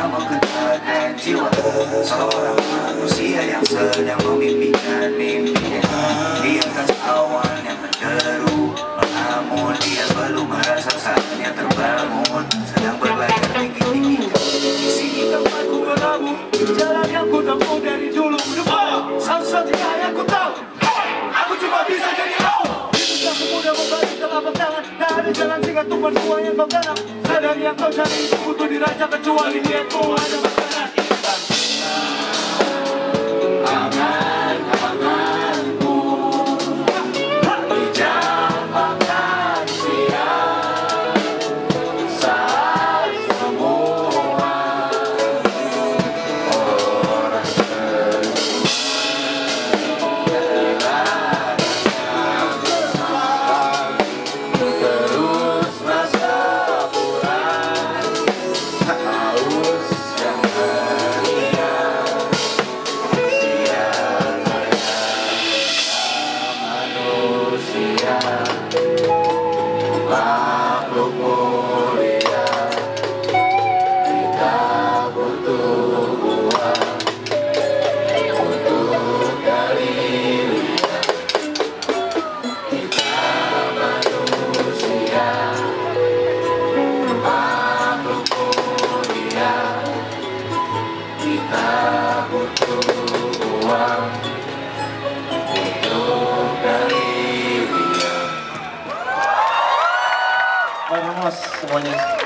Yang mengenalkan jiwa Seorang manusia yang sedang memimpikan mimpinya Di atas awan Tuan tua yang kau tanam Sadar yang kau cari itu butuh diraja Kecuali dia. Tuh hanya makanan instan morning.